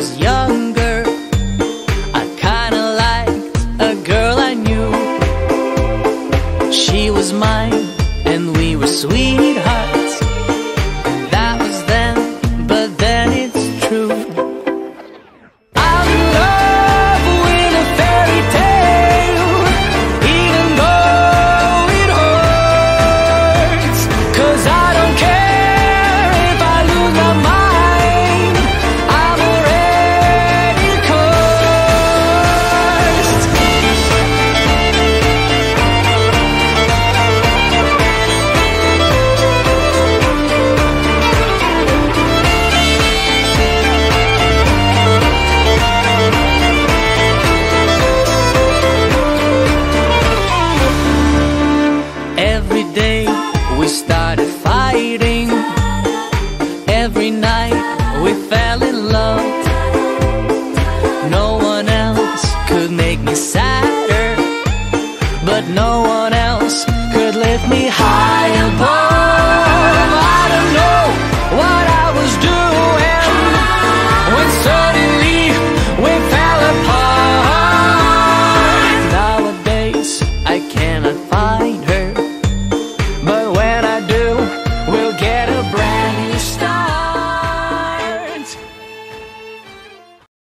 was younger. I kinda liked a girl I knew. She was mine and we were sweethearts. started fighting. Every night we fell in love. No one else could make me sadder But no one else could lift me higher.